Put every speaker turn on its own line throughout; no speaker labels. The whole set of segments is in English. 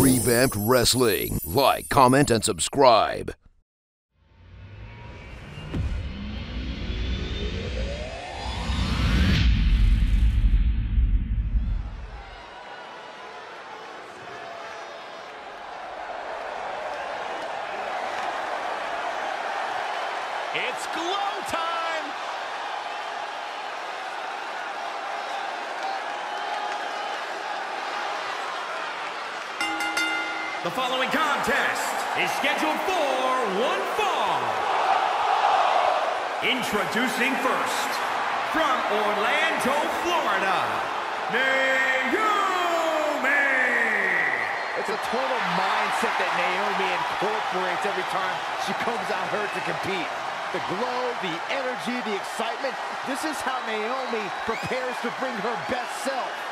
Revamped Wrestling. Like, comment, and subscribe.
Introducing first, from Orlando, Florida, Naomi!
It's a total mindset that Naomi incorporates every time she comes out here to compete. The glow, the energy, the excitement. This is how Naomi prepares to bring her best self.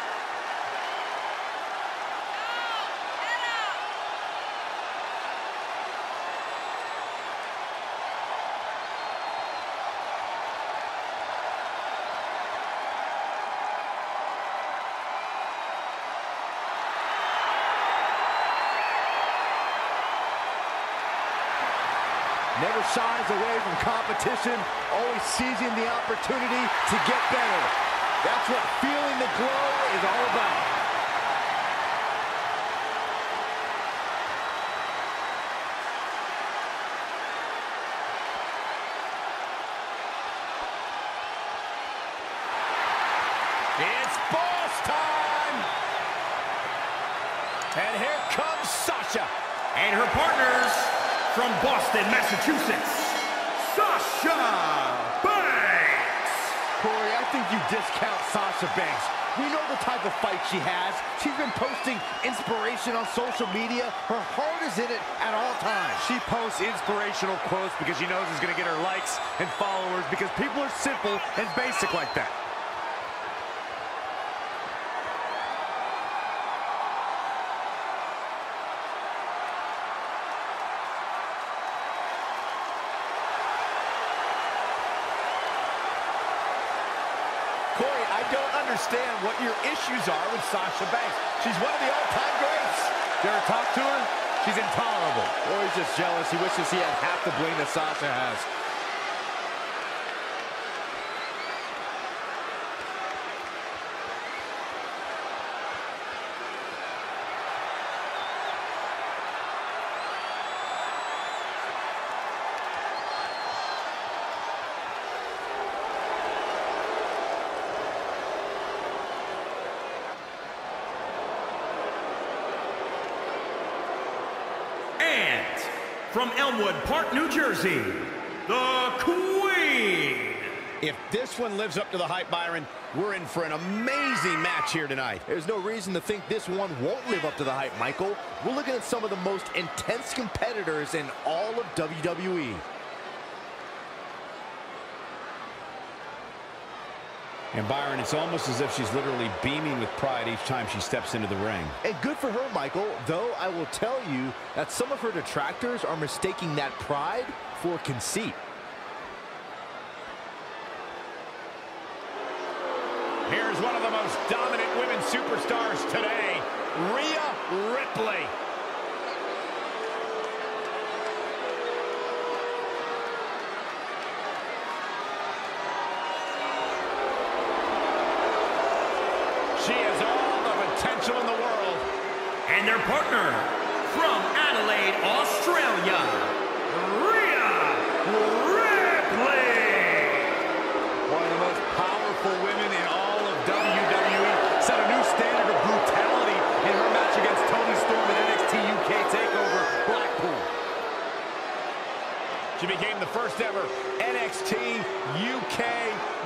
Never shies away from competition, always seizing the opportunity to get better. That's what feeling the glow is all about.
It's boss time! And here comes Sasha. And her partners from Boston, Massachusetts, Sasha Banks!
Corey, I think you discount Sasha Banks. We know the type of fight she has. She's been posting inspiration on social media. Her heart is in it at all times.
She posts inspirational quotes because she knows it's going to get her likes and followers because people are simple and basic like that.
Corey, I don't understand what your issues are with Sasha Banks. She's one of the all-time greats.
Ever talk to her? She's intolerable.
Or he's just jealous. He wishes he had half the bling that Sasha has.
And from Elmwood Park, New Jersey, the Queen!
If this one lives up to the hype, Byron, we're in for an amazing match here tonight.
There's no reason to think this one won't live up to the hype, Michael. We're looking at some of the most intense competitors in all of. WWE.
And Byron, it's almost as if she's literally beaming with pride each time she steps into the ring.
And good for her, Michael, though I will tell you that some of her detractors are mistaking that pride for conceit.
Here's one of the most dominant women superstars today, Rhea Ripley. She became the first ever NXT UK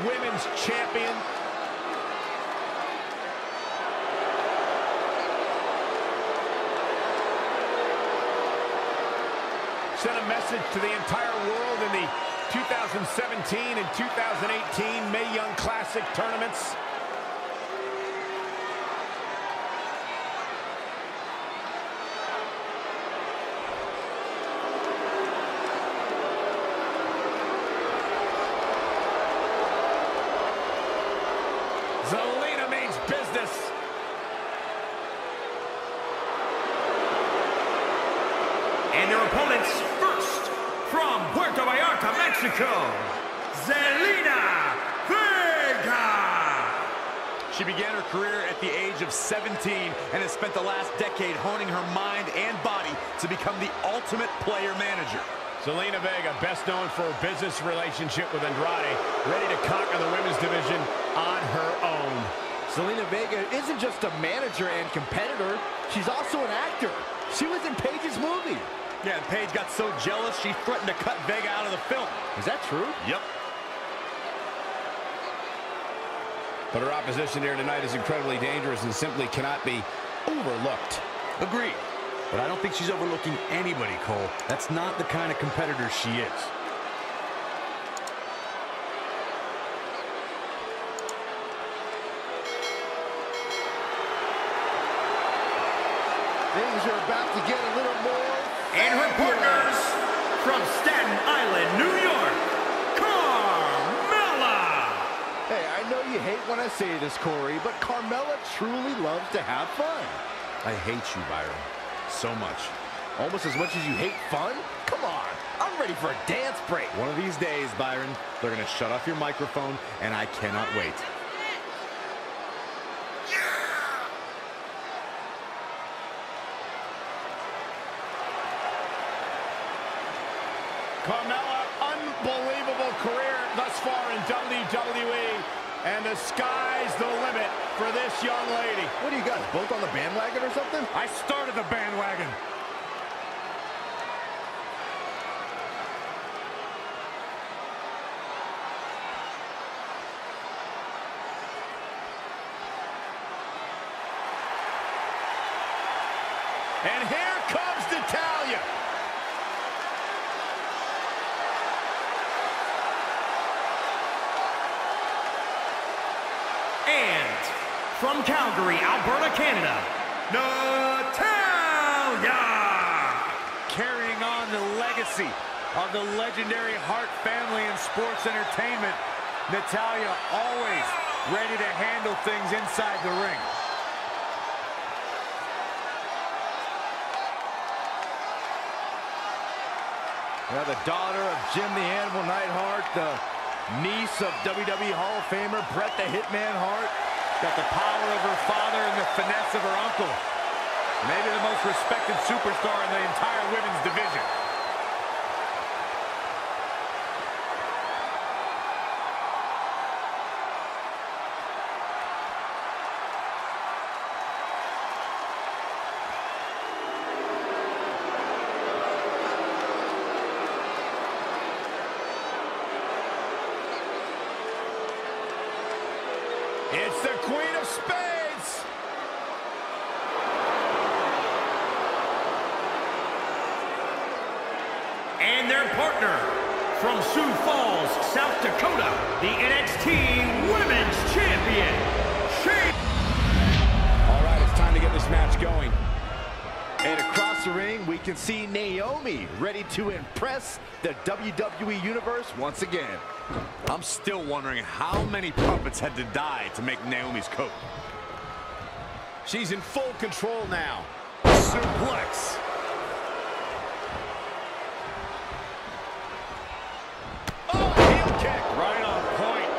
Women's Champion. Sent a message to the entire world in the 2017 and 2018 Mae Young Classic tournaments. Zelina means business.
And her opponents. First, from Puerto Vallarta, Mexico, Zelina Vega.
She began her career at the age of 17 and has spent the last decade honing her mind and body to become the ultimate player manager.
Zelina Vega, best known for her business relationship with Andrade, ready to conquer the women's division on her own.
Zelina Vega isn't just a manager and competitor, she's also an actor. She was in Paige's movie.
Yeah, and Paige got so jealous she threatened to cut Vega out of the film.
Is that true?
Yep.
But her opposition here tonight is incredibly dangerous and simply cannot be overlooked.
Agreed. But I don't think she's overlooking anybody, Cole. That's not the kind of competitor she is.
Things are about to get a little more.
And her partners, from Staten Island, New York, Carmella.
Hey, I know you hate when I say this, Corey, but Carmella truly loves to have fun.
I hate you, Byron. So much.
Almost as much as you hate fun? Come on, I'm ready for a dance break.
One of these days, Byron, they're to shut off your microphone, and I cannot wait.
Carmella, unbelievable career thus far in WWE. And the sky's the limit for this young lady.
What do you guys, both on the bandwagon or something?
I started the bandwagon.
And here comes Natalya.
And from Calgary, Alberta, Canada, Natalya.
Carrying on the legacy of the legendary Hart family in sports entertainment, Natalya always ready to handle things inside the ring.
Yeah, the daughter of Jim the Animal Neidhart, the niece of WWE Hall of Famer Bret the Hitman Hart.
Got the power of her father and the finesse of her uncle. Maybe the most respected superstar in the entire women's division.
It's the Queen of
And their partner, from Sioux Falls, South Dakota, the NXT Women's Champion, Shayna.
All right, it's time to get this match going.
And across the ring, we can see Naomi ready to impress the WWE Universe once again.
I'm still wondering how many puppets had to die to make Naomi's coat.
She's in full control now.
Suplex.
Oh, heel kick.
Right on point.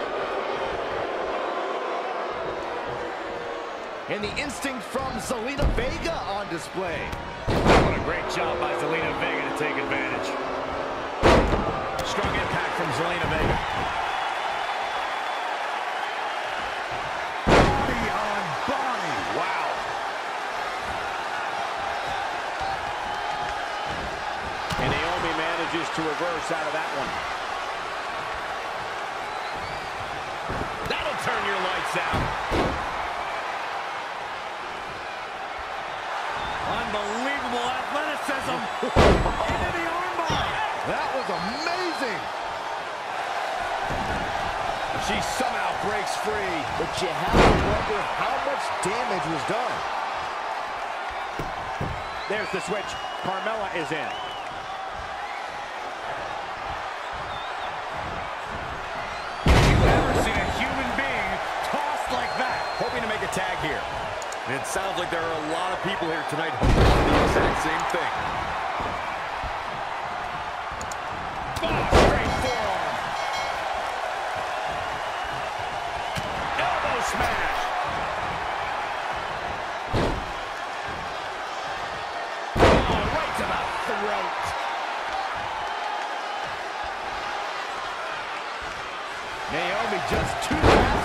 And the instinct from Zelina Vega on display.
What a great job by Zelina Vega to take advantage.
From Zelina Vega.
Body on body.
Wow. And Naomi manages to reverse out of that one. That'll turn your lights out.
Unbelievable athleticism. Into the armbar.
That was amazing.
She somehow breaks free.
But you have to wonder how much damage was done.
There's the switch. Carmella is in. You ever seen a human being tossed like that?
Hoping to make a tag here.
And it sounds like there are a lot of people here tonight hoping for the exact same thing.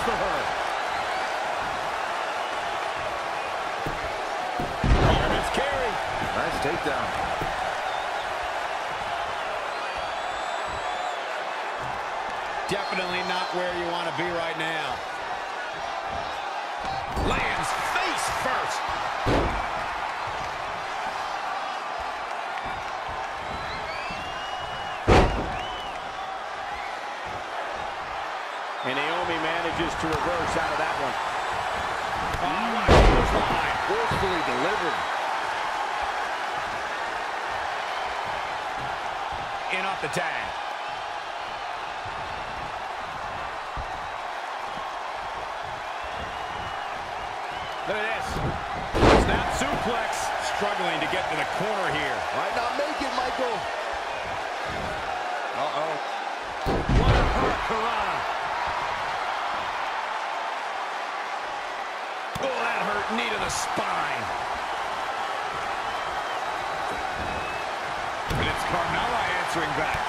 For her.
Fireman's carry.
Nice takedown.
Definitely not where you want to be right now. Lands face first.
Manages to reverse out of that one.
Oh, a clothesline.
Forcefully delivered.
In off the tag. Look at this. Snap suplex. Struggling to get to the corner here.
Might not make it, Michael.
Uh-oh. What a hurrah. Oh, that hurt. Knee to the spine. And it's Carmella answering back.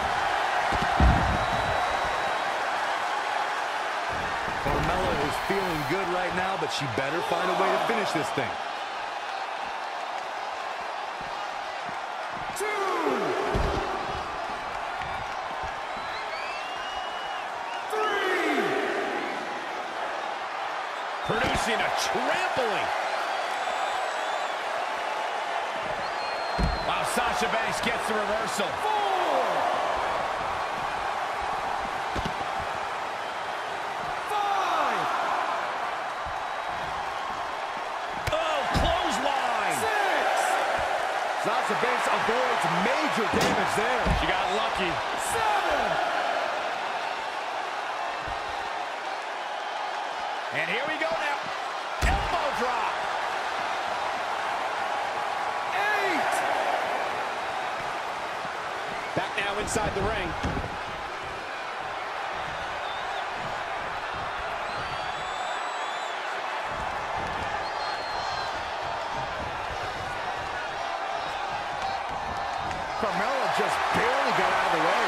Carmella is feeling good right now, but she better find a way to finish this thing.
Producing a trampling. Wow, Sasha Banks gets the reversal. Four. Five. Oh, clothesline. Six.
Sasha Banks avoids major damage there.
She got lucky. Seven. And here we go now. Elbow drop. Eight. Back now inside the ring.
Carmella just barely got out of the way.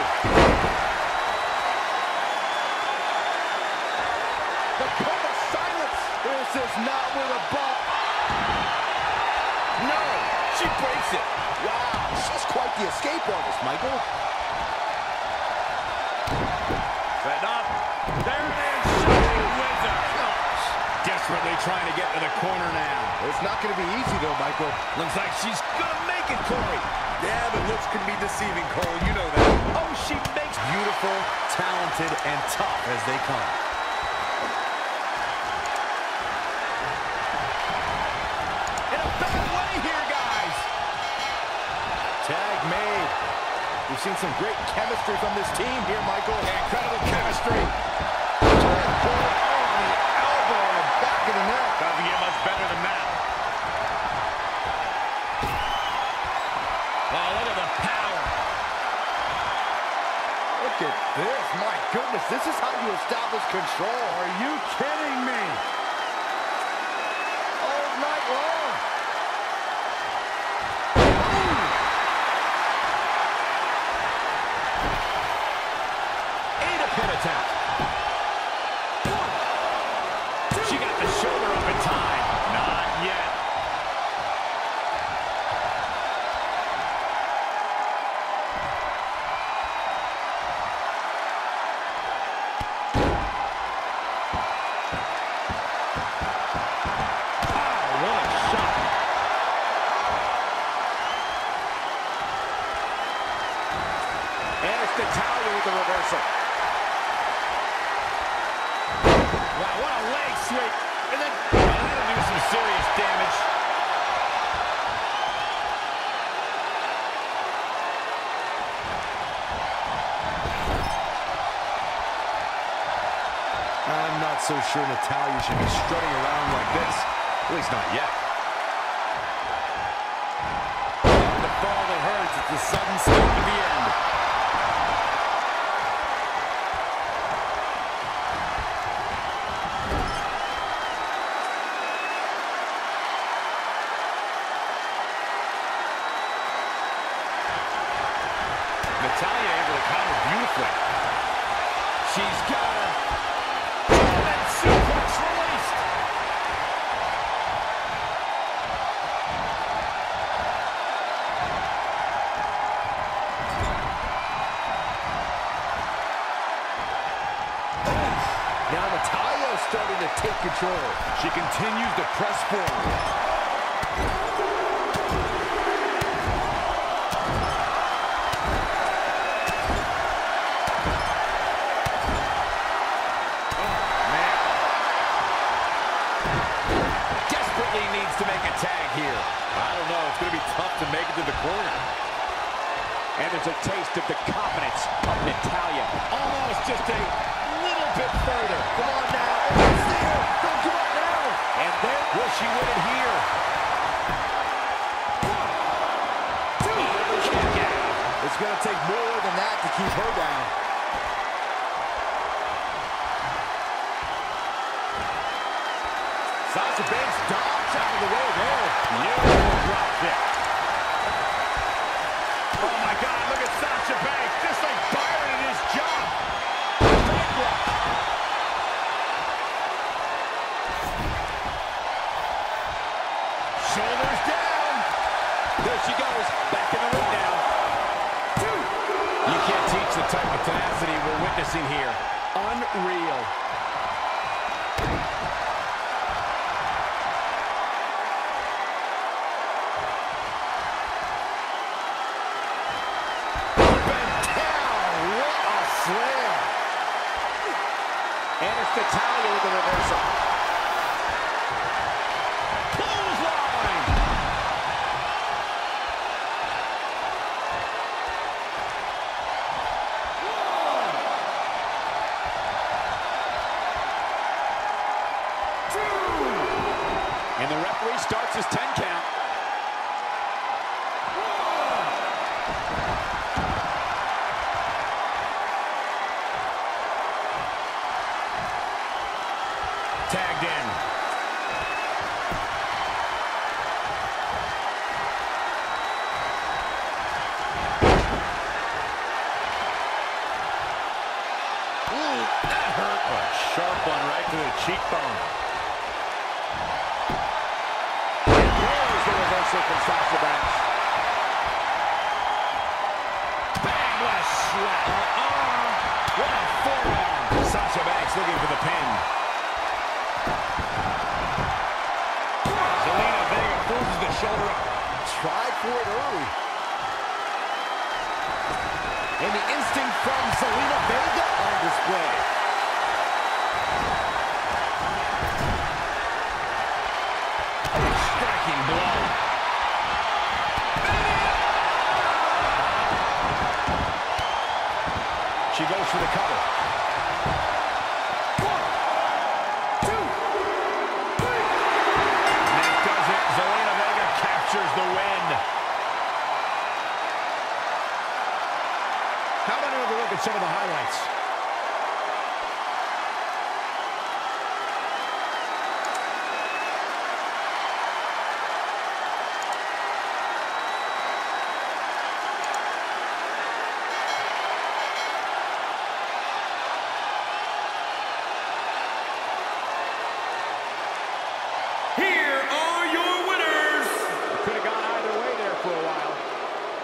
The cone of silence. This is not with a bump. No, she breaks it. Wow, she's quite the escape artist, Michael.
Trying to get to the corner now.
It's not going to be easy, though, Michael.
Looks like she's gonna make it, Corey.
Yeah, but looks can be deceiving, Cole. You know that.
Oh, she makes
Beautiful, talented, and tough as they come.
in a bad way here, guys.
Tag made. We've seen some great chemistry from this team here, Michael.
So sure Natalya should be strutting around like this. At least not yet.
Control.
She continues to press forward.
Oh, Desperately needs to make a tag here.
I don't know. It's going to be tough to make it to the corner.
And there's a taste of the confidence of Natalya. Oh, Almost just a little bit further.
Come on now. It's there. Don't give up now.
And there, will she win it here?
It's going to take more than that to keep her down.
Sasha Banks dodged out of the way there. Beautiful drop kick. Oh my God, look at Sasha Banks, just like Byron in his job. Shoulders down. There she goes, back in the ring now. Type of tenacity we're witnessing here. Unreal.
What a slam.
And it's Natalya with the reversal. His 10 Sasha looking for the pin. Zelina Vega forces the shoulder up.
Tried for it early. And the instinct from Zelina Vega on display.
Striking blow. She goes for the cover.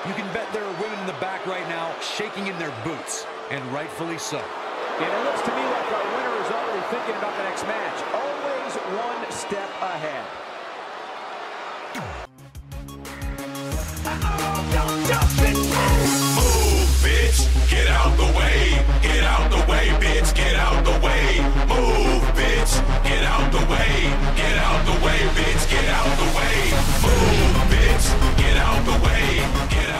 You can bet there are women in the back right now shaking in their boots, and rightfully so.
And it looks to me like our winner is already thinking about the next match. Always one step ahead.
Move, bitch. Get out the way.
Get out the way, bitch. Get out the way. Move, bitch. Get out the way. Get out the way, bitch. Get out the way. Move. Hey, get out.